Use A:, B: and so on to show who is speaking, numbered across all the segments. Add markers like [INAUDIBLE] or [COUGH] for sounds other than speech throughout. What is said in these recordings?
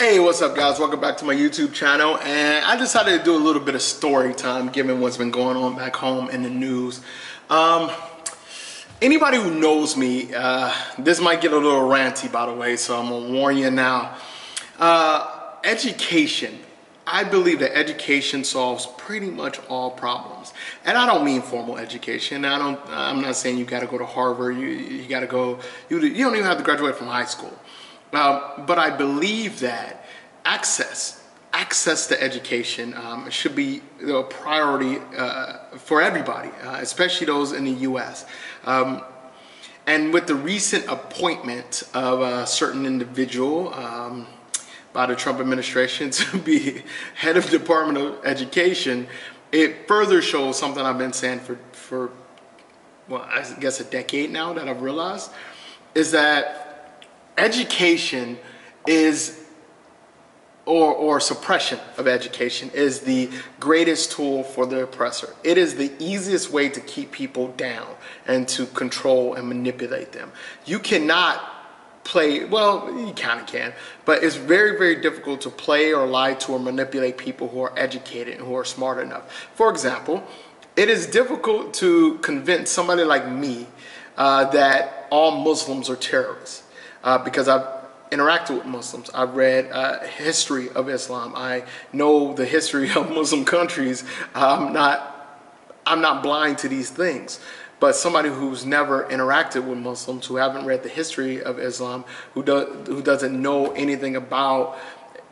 A: Hey, what's up guys? Welcome back to my YouTube channel and I decided to do a little bit of story time given what's been going on back home in the news. Um, anybody who knows me, uh, this might get a little ranty by the way, so I'm gonna warn you now. Uh, education. I believe that education solves pretty much all problems. And I don't mean formal education. I don't, I'm not saying you gotta go to Harvard, you, you gotta go, you, you don't even have to graduate from high school. Uh, but I believe that access, access to education um, should be a priority uh, for everybody, uh, especially those in the U.S. Um, and with the recent appointment of a certain individual um, by the Trump administration [LAUGHS] to be head of Department of Education, it further shows something I've been saying for, for well, I guess a decade now that I've realized, is that education is or, or suppression of education is the greatest tool for the oppressor. It is the easiest way to keep people down and to control and manipulate them. You cannot play, well, you kind of can, but it's very, very difficult to play or lie to or manipulate people who are educated and who are smart enough. For example, it is difficult to convince somebody like me uh, that all Muslims are terrorists uh, because I've interacted with Muslims. I've read uh, history of Islam. I know the history [LAUGHS] of Muslim countries. I'm not, I'm not blind to these things. But somebody who's never interacted with Muslims, who haven't read the history of Islam, who, do, who doesn't know anything about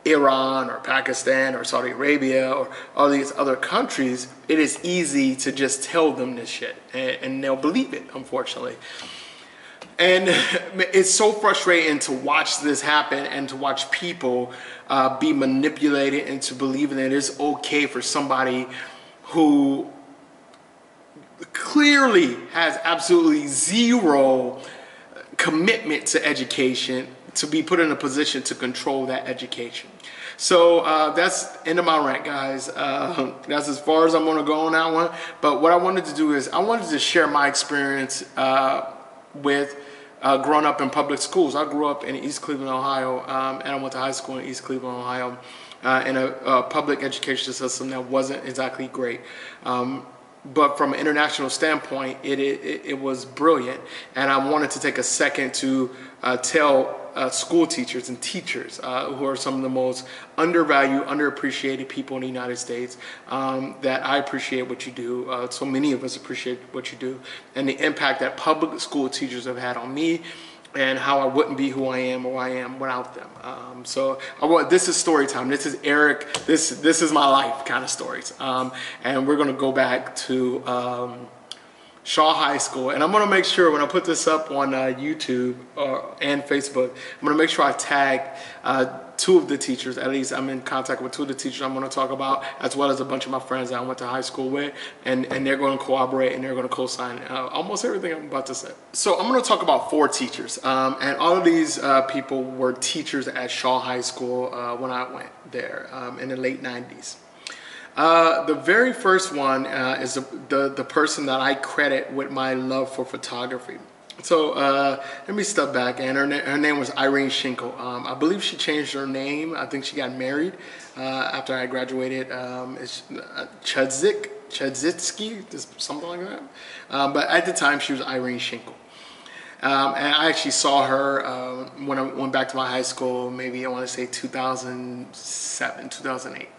A: Iran or Pakistan or Saudi Arabia or all these other countries, it is easy to just tell them this shit and, and they'll believe it, unfortunately. And it's so frustrating to watch this happen and to watch people uh, be manipulated into believing that it's okay for somebody who clearly has absolutely zero commitment to education to be put in a position to control that education. So uh, that's end of my rant, guys. Uh, that's as far as I'm gonna go on that one. But what I wanted to do is I wanted to share my experience uh, with uh, growing up in public schools. I grew up in East Cleveland, Ohio, um, and I went to high school in East Cleveland, Ohio, uh, in a, a, public education system that wasn't exactly great. Um, but from an international standpoint, it, it, it, was brilliant. And I wanted to take a second to uh, tell uh, school teachers and teachers uh, who are some of the most undervalued, underappreciated people in the United States um, that I appreciate what you do. Uh, so many of us appreciate what you do and the impact that public school teachers have had on me and how I wouldn't be who I am or I am without them. Um, so I want, this is story time. This is Eric. This this is my life kind of stories. Um, and we're gonna go back to um, Shaw High School. And I'm gonna make sure when I put this up on uh, YouTube uh, and Facebook, I'm gonna make sure I tag uh, two of the teachers, at least I'm in contact with two of the teachers I'm gonna talk about, as well as a bunch of my friends that I went to high school with, and, and they're gonna cooperate and they're gonna co-sign uh, almost everything I'm about to say. So I'm gonna talk about four teachers, um, and all of these uh, people were teachers at Shaw High School uh, when I went there um, in the late 90s. Uh, the very first one uh, is the, the, the, person that I credit with my love for photography. So uh, let me step back, and her, na her name was Irene Schinkel. Um, I believe she changed her name. I think she got married uh, after I graduated. Um, it's uh, Chudzik, Chudzitsky, something like that. Um, but at the time, she was Irene Schinkel. Um, and I actually saw her uh, when I went back to my high school, maybe I want to say 2007, 2008.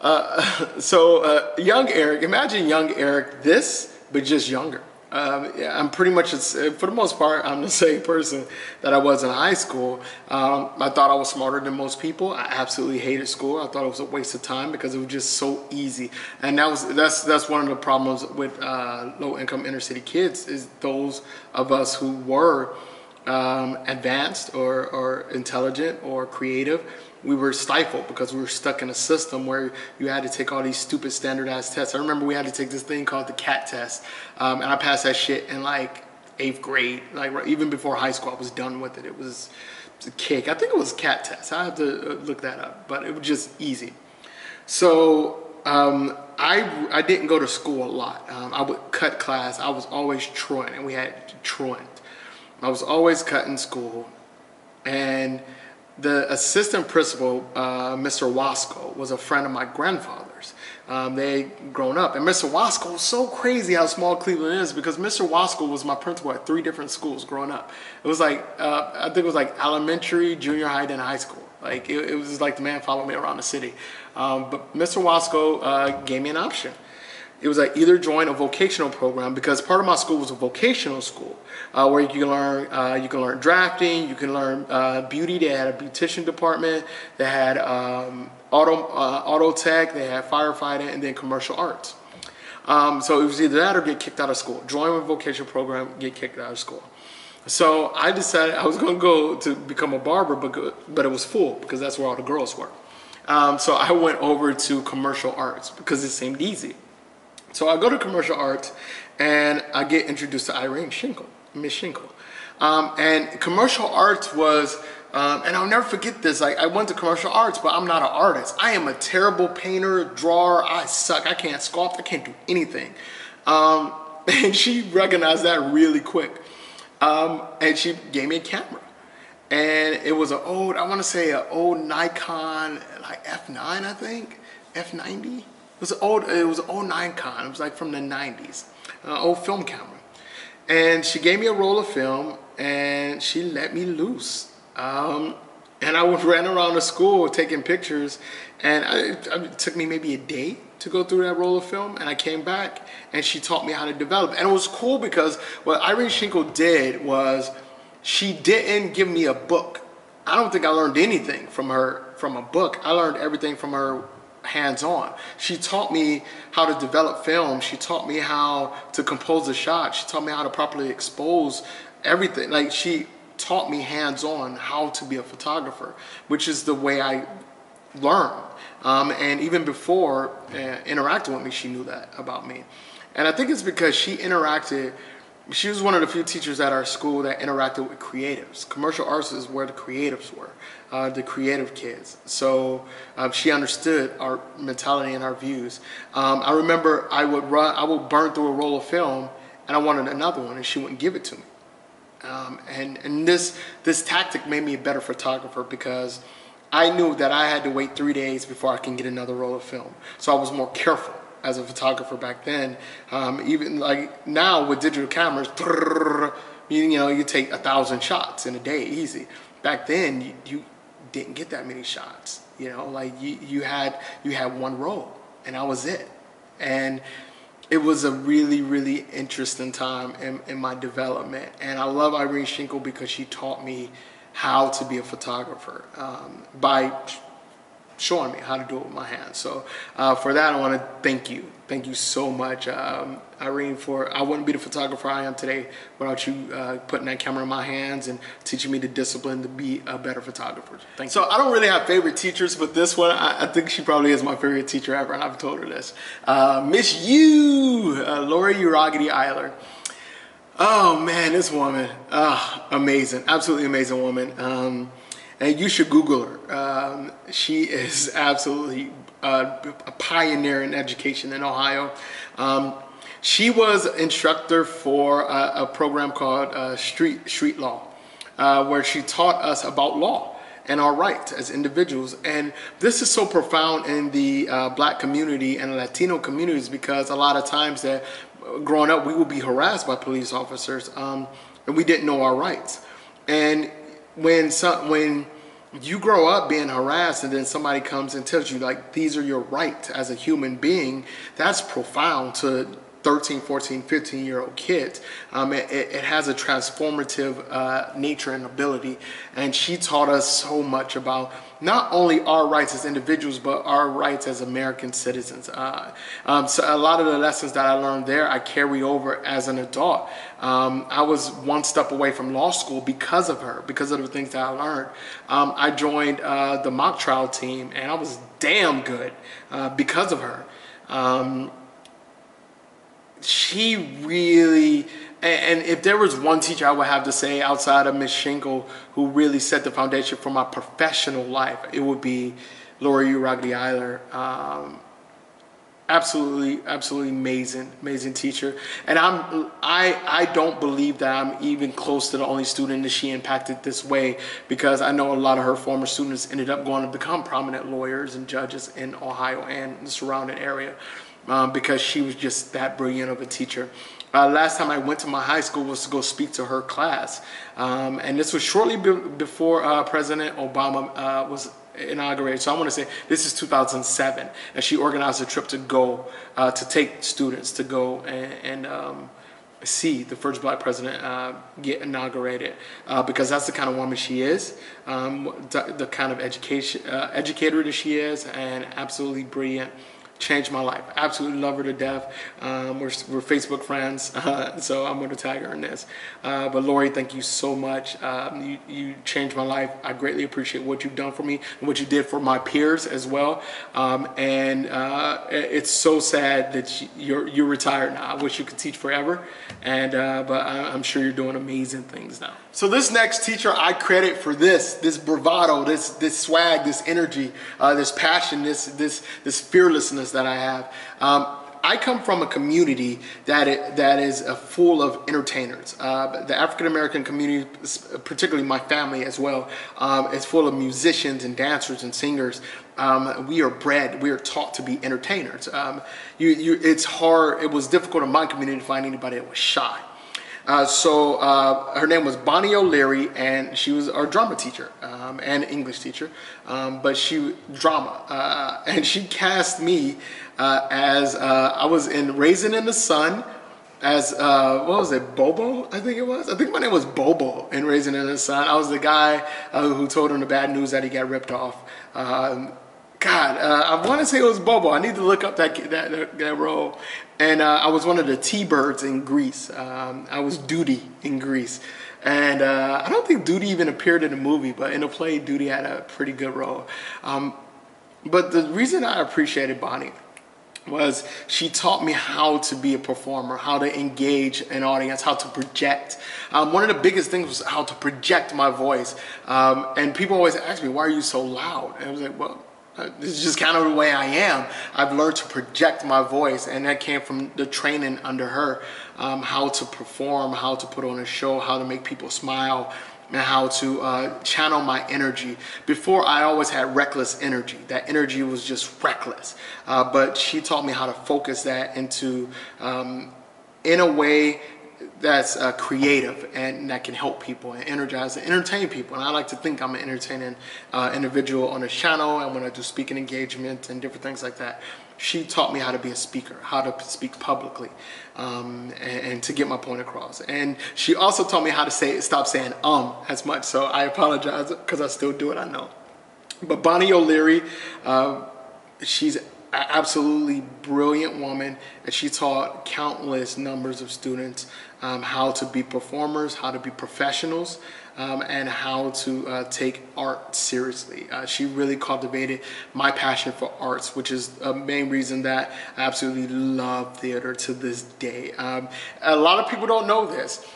A: Uh, [LAUGHS] so uh, young Eric, imagine young Eric this, but just younger. Um, yeah, I'm pretty much, uh, for the most part, I'm the [LAUGHS] same person that I was in high school. Um, I thought I was smarter than most people. I absolutely hated school. I thought it was a waste of time because it was just so easy. And that was that's that's one of the problems with uh, low-income inner-city kids is those of us who were um, advanced or, or intelligent or creative we were stifled because we were stuck in a system where you had to take all these stupid standardized tests. I remember we had to take this thing called the CAT test, um, and I passed that shit in like eighth grade. Like even before high school, I was done with it. It was, it was a kick. I think it was CAT test. I have to uh, look that up, but it was just easy. So um, I I didn't go to school a lot. Um, I would cut class. I was always truant, and we had truant. I was always cutting school, and the assistant principal, uh, Mr. Wasco, was a friend of my grandfather's. Um, they grown up, and Mr. Wasco was so crazy how small Cleveland is because Mr. Wasco was my principal at three different schools growing up. It was like uh, I think it was like elementary, junior high, then high school. Like it, it was like the man followed me around the city. Um, but Mr. Wasco uh, gave me an option it was like either join a vocational program because part of my school was a vocational school uh, where you can learn uh, you can learn drafting, you can learn uh, beauty. They had a beautician department. They had um, auto uh, auto tech. They had firefighting, and then commercial arts. Um, so it was either that or get kicked out of school. Join a vocational program, get kicked out of school. So I decided I was going to go to become a barber, but but it was full because that's where all the girls were. Um, so I went over to commercial arts because it seemed easy. So I go to commercial arts and I get introduced to Irene Schinkel, Miss Schinkel. Um, and commercial arts was, um, and I'll never forget this, like I went to commercial arts, but I'm not an artist. I am a terrible painter, drawer, I suck, I can't sculpt, I can't do anything. Um, [LAUGHS] and she recognized that really quick. Um, and she gave me a camera. And it was an old, I want to say an old Nikon, like F9, I think, F90. It was an old, it was an old Nikon. It was like from the 90s, uh, old film camera. And she gave me a roll of film and she let me loose. Um, and I [LAUGHS] ran around the school taking pictures and I, it took me maybe a day to go through that roll of film and I came back and she taught me how to develop. And it was cool because what Irene Schinkel did was she didn't give me a book. I don't think I learned anything from her from a book. I learned everything from her hands-on. She taught me how to develop film. She taught me how to compose a shot. She taught me how to properly expose everything. Like she taught me hands-on how to be a photographer, which is the way I learn. Um, and even before uh, interacting with me, she knew that about me. And I think it's because she interacted she was one of the few teachers at our school that interacted with creatives. Commercial arts is where the creatives were, uh, the creative kids. So um, she understood our mentality and our views. Um, I remember I would run, I would burn through a roll of film, and I wanted another one, and she wouldn't give it to me. Um, and and this this tactic made me a better photographer because I knew that I had to wait three days before I can get another roll of film. So I was more careful as a photographer back then. Um, even like now with digital cameras, you, you know, you take a thousand shots in a day easy. Back then, you, you didn't get that many shots. You know, like you, you had you had one role, and that was it. And it was a really, really interesting time in, in my development. And I love Irene Schinkel because she taught me how to be a photographer um, by showing me how to do it with my hands. So uh, for that, I want to thank you. Thank you so much, um, Irene, for I wouldn't be the photographer I am today without you uh, putting that camera in my hands and teaching me the discipline to be a better photographer. Thank so you. I don't really have favorite teachers, but this one, I, I, think she probably is my favorite teacher ever, and I've told her this. Uh, Miss You, uh, Lori Uragati Eiler. Oh man, this woman, uh, amazing, absolutely amazing woman. Um, and you should Google her. Um, she is absolutely a, a, pioneer in education in Ohio. Um, she was instructor for a, a program called uh, Street Street Law, uh, where she taught us about law and our rights as individuals. And this is so profound in the uh, black community and Latino communities because a lot of times that growing up we would be harassed by police officers um, and we didn't know our rights. And when some, when you grow up being harassed and then somebody comes and tells you like these are your rights as a human being, that's profound to 13, 14, 15 year old kids. Um, it, it, has a transformative uh, nature and ability. And she taught us so much about not only our rights as individuals, but our rights as American citizens. Uh, um, so a lot of the lessons that I learned there, I carry over as an adult. Um, I was one step away from law school because of her, because of the things that I learned. Um, I joined uh, the mock trial team and I was damn good uh, because of her. She really and, if there was one teacher I would have to say outside of Miss Schinkel who really set the foundation for my professional life, it would be Lori Uragli Eiler. Um, absolutely absolutely amazing amazing teacher and i'm i i don't believe that i'm even close to the only student that she impacted this way because i know a lot of her former students ended up going to become prominent lawyers and judges in ohio and the surrounding area um, because she was just that brilliant of a teacher uh, last time I went to my high school was to go speak to her class. Um, and this was shortly be before uh, President Obama uh, was inaugurated. So I want to say this is 2007, and she organized a trip to go uh, to take students to go and, and um, see the first black president uh, get inaugurated because that's the kind of woman she is, um, the, the, kind of education educator that she is, and absolutely brilliant changed my life. Absolutely love her to death. Um, we're, we're Facebook friends, uh, [LAUGHS] so I'm going to tag her in this. Uh, but Lori, thank you so much. Um, you, you changed my life. I greatly appreciate what you've done for me and what you did for my peers as well. Um, and uh, it's so sad that you're you're retired now. I wish you could teach forever, and uh, but I'm sure you're doing amazing things now. So this next teacher I credit for this, this bravado, this this swag, this energy, uh, this passion, this this this fearlessness that I have. Um, I come from a community that it, that is uh, full of entertainers. Uh, the African American community, particularly my family as well, um, is full of musicians and dancers and singers. Um, we are bred, we are taught to be entertainers. Um, you, you, it's hard. It was difficult in my community to find anybody that was shy. Uh, so uh, her name was Bonnie O'Leary, and she was our drama teacher um, and English teacher, um, but she drama, uh, [LAUGHS] and she cast me uh, as uh, I was in Raisin in the Sun as uh, what was it, Bobo? I think it was. I think my name was Bobo in Raisin in the Sun. I was the guy who told him the bad news that he got ripped off. God, uh, I want to say it was Bobo. I need to look up that that, that role. And uh, I was one of the T-Birds in Grease. Um, I was Doody in Grease. And uh, I don't think Doody even appeared in the movie, but in the play, Doody had a pretty good role. Um, but the reason I appreciated Bonnie was she taught me how to be a performer, how to engage an audience, how to project. Um, one of the biggest things was how to project my voice. Um, and people always ask me, why are you so loud? And I was like, well, this is just kind of the way I am. I've learned to project my voice, and that came from the training under her, um, how to perform, how to put on a show, how to make people smile, and how to uh, channel my energy. Before, I always had reckless energy. That energy was just reckless. Uh, but she taught me how to focus that into, um, in a way that's uh, creative and that can help people and energize and entertain people. And I like to think I'm an entertaining uh, individual on a channel and when I do speaking engagement and different things like that. She taught me how to be a speaker, how to speak publicly, um, and, and, to get my point across. And she also taught me how to say stop saying um as much. So I apologize because I still do it. I know. But Bonnie O'Leary, uh, she's absolutely brilliant woman and she taught countless numbers of students um, how to be performers, how to be professionals, um, and how to uh, take art seriously. Uh, she really cultivated my passion for arts, which is a main reason that I absolutely love theater to this day. Um, a lot of people don't know this.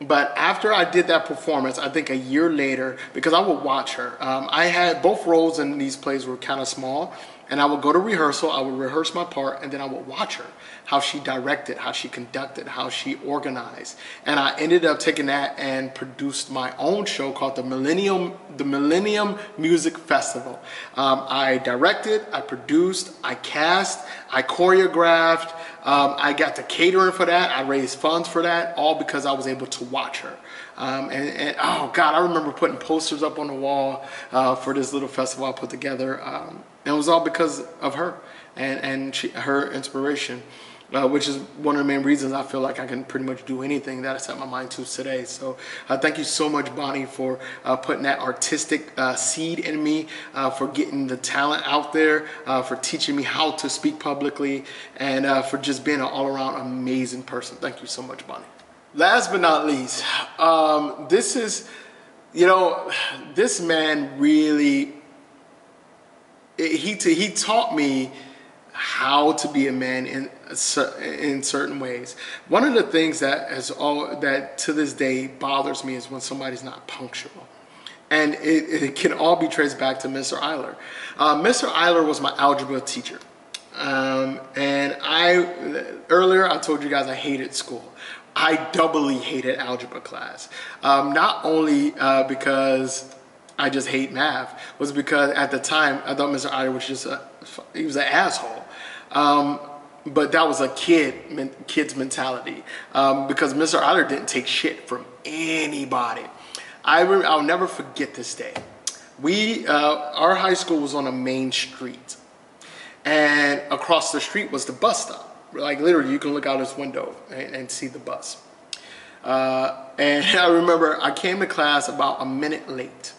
A: But after I did that performance, I think a year later, because I would watch her, um, I had both roles in these plays were kind of small, and I would go to rehearsal, I would rehearse my part, and then I would watch her, how she directed, how she conducted, how she organized. And I ended up taking that and produced my own show called the Millennium, the Millennium Music Festival. Um, I directed, I produced, I cast, I choreographed, um, I got the catering for that, I raised funds for that, all because I was able to watch her. Um, and, and, oh God, I remember putting posters up on the wall uh, for this little festival I put together. Um, and it was all because of her and, and she, her inspiration, uh, which is one of the main reasons I feel like I can pretty much do anything that I set my mind to today. So uh, thank you so much, Bonnie, for uh, putting that artistic uh, seed in me, uh, for getting the talent out there, uh, for teaching me how to speak publicly, and for just being an all-around amazing person. Thank you so much, Bonnie. Last but not least, um, this is, you know, this man really he he taught me how to be a man in in certain ways. One of the things that has all that to this day bothers me is when somebody's not punctual. And it, it can all be traced back to Mr. Eiler. Uh, Mr. Eiler was my algebra teacher. Um, and I, earlier I told you guys I hated school. I doubly hated algebra class. Um, not only uh, because I just hate math, was because at the time I thought Mr. Otter was just a, he was an asshole. Um, but that was a kid kid's mentality um, because Mr. Otter didn't take shit from anybody. I I'll never forget this day. We uh, our high school was on a main street, and across the street was the bus stop. Like literally, you can look out this window and, and see the bus. Uh, and [LAUGHS] I remember I came to class about a minute late,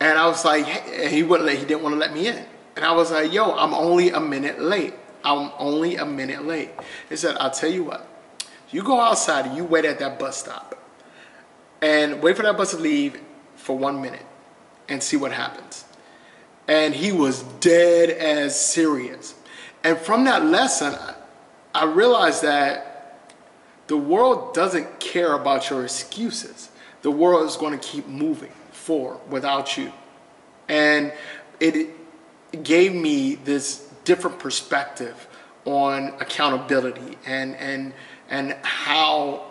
A: and I was like, hey, he wouldn't let, he didn't want to let me in, and I was like, yo, I'm only a minute late. I'm only a minute late. He said, I'll tell you what, you go outside and you wait at that bus stop and wait for that bus to leave for one minute and see what happens. And he was dead as serious. And from that lesson, I realized that the world doesn't care about your excuses. The world is going to keep moving forward without you. And it gave me this different perspective on accountability and and and how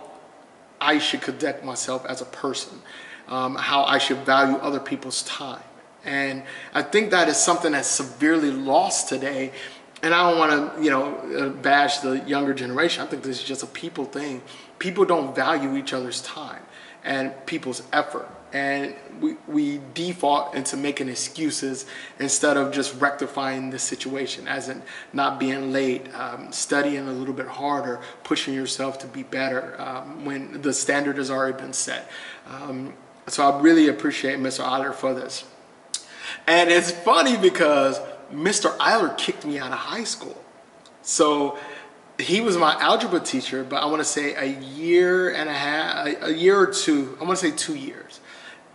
A: I should conduct myself as a person, um, how I should value other people's time. And I think that is something that's severely lost today. And I don't want to, you know, uh, bash the younger generation. I think this is just a people thing. People don't value each other's time and people's effort and we, we default into making excuses instead of just rectifying the situation as in not being late um, studying a little bit harder pushing yourself to be better um, when the standard has already been set um, so i really appreciate mr eiler for this and it's funny because mr eiler kicked me out of high school so he was my algebra teacher, but I want to say a year and a half, a year or two, I want to say two years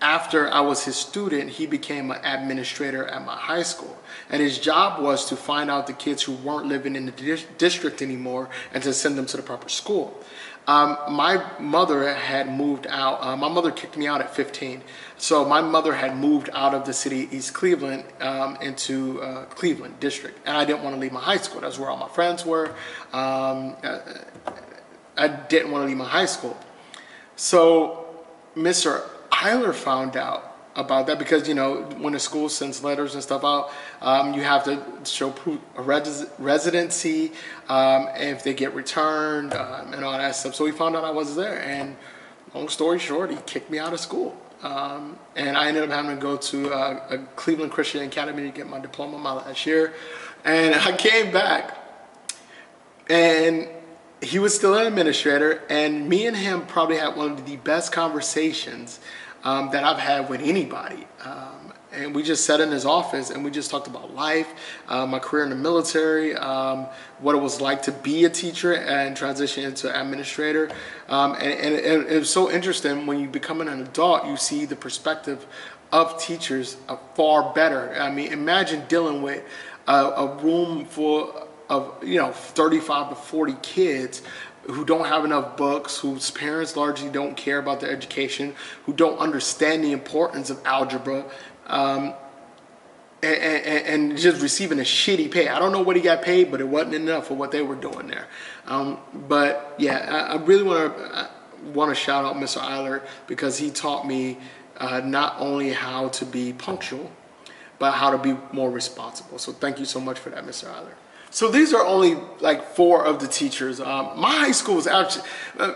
A: after I was his student, he became an administrator at my high school. And his job was to find out the kids who weren't living in the di district anymore and to send them to the proper school. Um, my mother had moved out. Uh, my mother kicked me out at 15. So my mother had moved out of the city East Cleveland um, into uh, Cleveland district. And I didn't want to leave my high school. That's where all my friends were. Um, I, I didn't want to leave my high school. So Mr. Eiler found out about that because you know when the school sends letters and stuff out, um, you have to show proof of res residency um, if they get returned um, and all that stuff. So he found out I was there, and long story short, he kicked me out of school. Um, and I ended up having to go to uh, a Cleveland Christian Academy to get my diploma my last year. And [LAUGHS] I came back, and he was still an administrator, and me and him probably had one of the best conversations um, that I've had with anybody. Um, and we just sat in his office and we just talked about life, uh, my career in the military, um, what it was like to be a teacher and transition into administrator. Um, and, and, and, it was so interesting when you become an adult, you see the perspective of teachers uh, far better. I mean, imagine dealing with a, a room full of, you know, 35 to 40 kids who don't have enough books, whose parents largely don't care about their education, who don't understand the importance of algebra, um, and, and, and, just receiving a shitty pay. I don't know what he got paid, but it wasn't enough for what they were doing there. Um, but yeah, I, I really want to want to shout out Mr. Eiler because he taught me uh, not only how to be punctual, but how to be more responsible. So thank you so much for that, Mr. Eiler. So these are only like four of the teachers. Um, my high school was actually, uh,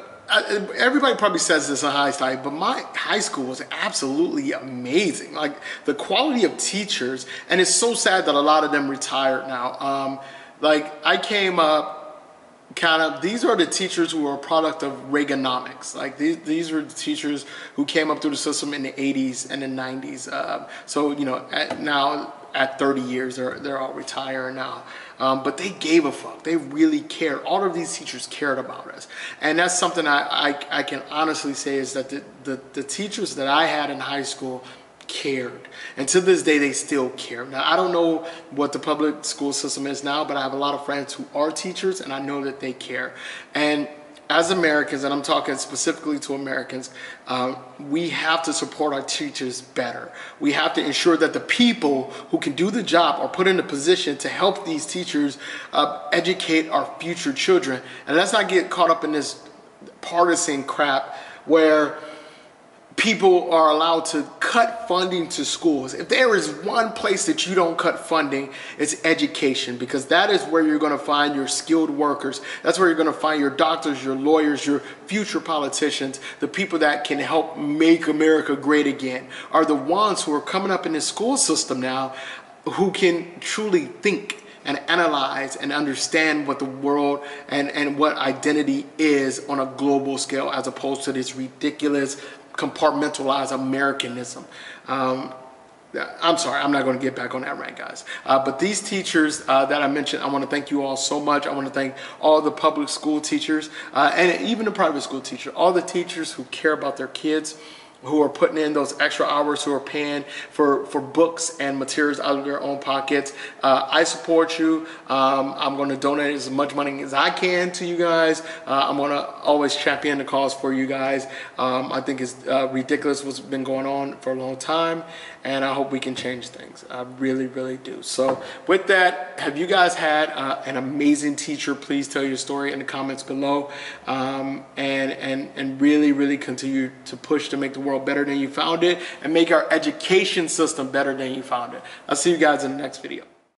A: everybody probably says this in high school, but my high school was absolutely amazing. Like the quality of teachers, and it's so sad that a lot of them retired now. Um, like I came up kind of these are the teachers who are a product of Reaganomics. Like these, these were the teachers who came up through the system in the 80s and the 90s. Uh, so you know, now at 30 years, they're they're all retiring now. Um, but they gave a fuck. They really cared. All of these teachers cared about us. And that's something I, I, I can honestly say is that the, the, the teachers that I had in high school cared. And to this day, they still care. Now, I don't know what the public school system is now, but I have a lot of friends who are teachers, and I know that they care. And as Americans, and I'm talking specifically to Americans, um, we have to support our teachers better. We have to ensure that the people who can do the job are put in a position to help these teachers uh, educate our future children. And let's not get caught up in this partisan crap where people are allowed to cut funding to schools. If there is one place that you don't cut funding, it's education because that is where you're going to find your skilled workers. That's where you're going to find your doctors, your lawyers, your future politicians, the people that can help make America great again are the ones who are coming up in the school system now who can truly think and analyze and understand what the world and, and what identity is on a global scale as opposed to this ridiculous compartmentalize Americanism. Um, I'm sorry, I'm not going to get back on that rant, guys. Uh, but these teachers uh, that I mentioned, I want to thank you all so much. I want to thank all the public school teachers uh, and even the private school teacher, all the teachers who care about their kids who are putting in those extra hours, who are paying for, for books and materials out of their own pockets. Uh, I support you. Um, I'm going to donate as much money as I can to you guys. Uh, I'm going to always champion the cause for you guys. Um, I think it's uh, ridiculous what's been going on for a long time, and I hope we can change things. I really, really do. So with that, have you guys had uh, an amazing teacher? Please tell your story in the comments below, um, and and and really, really continue to push to make the world better than you found it and make our education system better than you found it. I'll see you guys in the next video.